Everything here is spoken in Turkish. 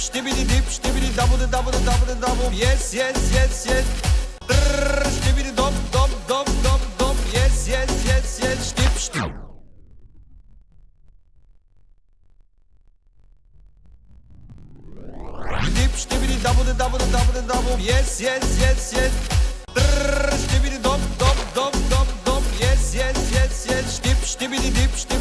ştibidi dip ştibidi dabıdı dabıdı dabıdı dabı yes yes yes yes Brrr, ştibidi dop dop dop dop dop yes yes yes yes ştip ştip Dip ştibidi dabıdı dabıdı dabıdı dabı. Yes yes yes yes. Brrr, ştibidi dop dop dop dop dop yes yes yes yes ştip ştibidi dip ştibidi